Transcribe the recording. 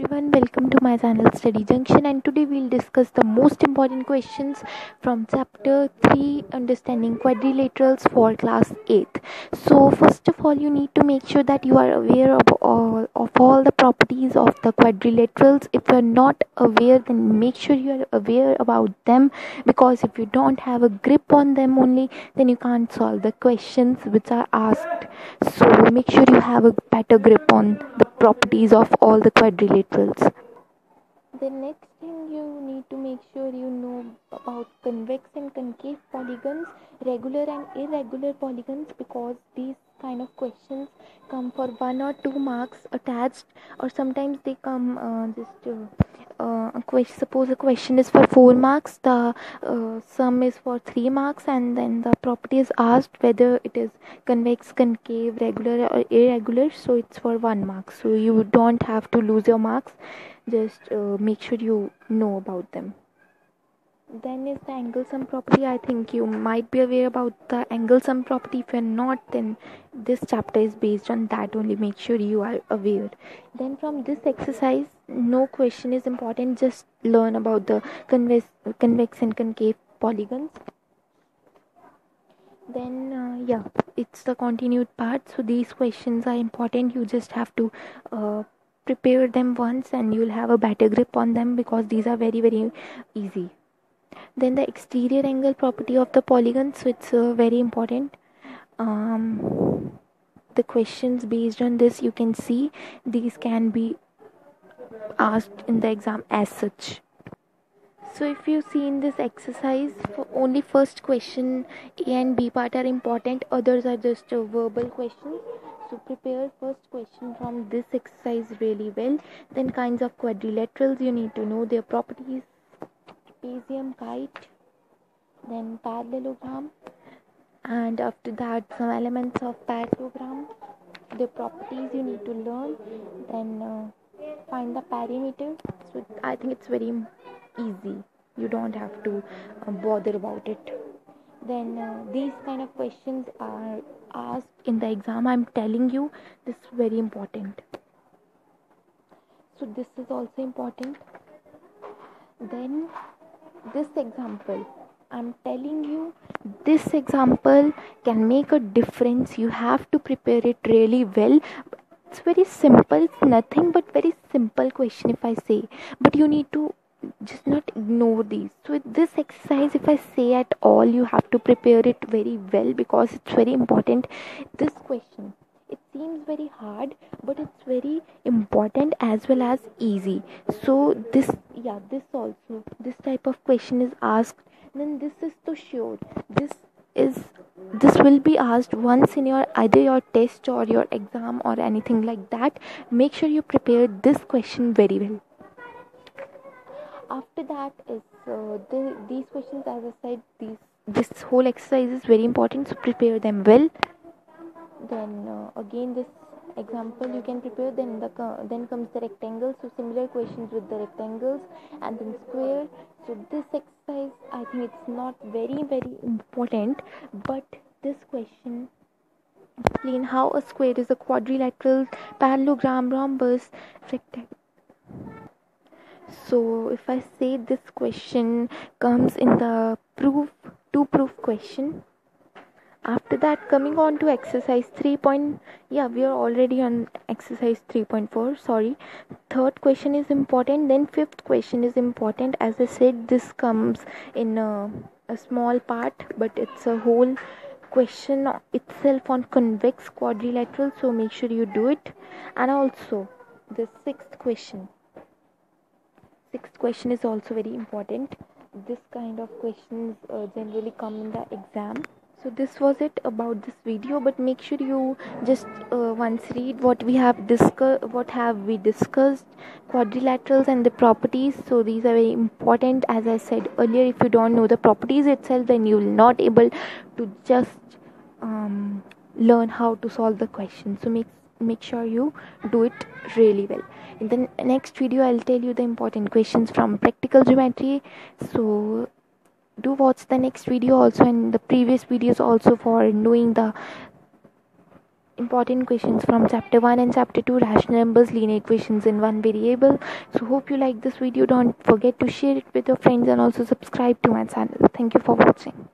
everyone welcome to my channel study junction and today we'll discuss the most important questions from chapter 3 understanding quadrilaterals for class 8 so first of all you need to make sure that you are aware of all, of all the properties of the quadrilaterals. If you're not aware then make sure you are aware about them because if you don't have a grip on them only then you can't solve the questions which are asked. So make sure you have a better grip on the properties of all the quadrilaterals. The next thing you need to make sure you know about convex and concave polygons, regular and irregular polygons because these kind of questions come for one or two marks attached or sometimes they come uh, just uh, uh, question suppose a question is for four marks the uh, sum is for three marks and then the property is asked whether it is convex concave regular or irregular so it's for one mark. So you don't have to lose your marks just uh, make sure you know about them then is the angle sum property i think you might be aware about the angle sum property. If you're not then this chapter is based on that only. Make sure you are aware. Then from this exercise no question is important. Just learn about the convex, convex and concave polygons. Then uh, yeah it's the continued part. So these questions are important. You just have to uh, prepare them once and you'll have a better grip on them because these are very very easy then the exterior angle property of the polygon so it's uh, very important. Um, the questions based on this you can see these can be asked in the exam as such. So if you see in this exercise only first question a and b part are important others are just verbal questions so prepare first question from this exercise really well. Then kinds of quadrilaterals you need to know their properties trapezium kite then parallelogram and after that some elements of parallelogram the properties you need to learn then uh, find the perimeter so i think it's very easy. You don't have to uh, bother about it. Then uh, these kind of questions are asked in the exam. I'm telling you this is very important. So this is also important. Then this example. I'm telling you this example can make a difference. You have to prepare it really well. It's very simple it's nothing but very simple question if i say. But you need to just not ignore these. So with this exercise if i say at all you have to prepare it very well because it's very important. This question seems very hard but it's very important as well as easy. So this yeah this also this type of question is asked. Then this is to sure this is this will be asked once in your either your test or your exam or anything like that. Make sure you prepare this question very well. After that is uh, the, these questions as i said these this whole exercise is very important so prepare them well then uh, again this example you can prepare then the then comes the rectangle so similar questions with the rectangles and then square. So this exercise i think it's not very very important but this question explain how a square is a quadrilateral parallelogram rhombus rectangle. So if i say this question comes in the proof to proof question after that coming on to exercise 3. Point, yeah we are already on exercise 3.4 sorry. Third question is important then fifth question is important. As i said this comes in a, a small part but it's a whole question itself on convex quadrilateral so make sure you do it. And also the sixth question. Sixth question is also very important. This kind of questions uh, generally come in the exam so this was it about this video but make sure you just uh, once read what we have discussed what have we discussed quadrilaterals and the properties. So these are very important. As i said earlier if you don't know the properties itself then you will not able to just um, learn how to solve the question. So make make sure you do it really well. In the next video i'll tell you the important questions from practical geometry. So do watch the next video also and the previous videos also for knowing the important questions from chapter 1 and chapter 2 rational numbers linear equations in one variable. So hope you like this video. Don't forget to share it with your friends and also subscribe to my channel. Thank you for watching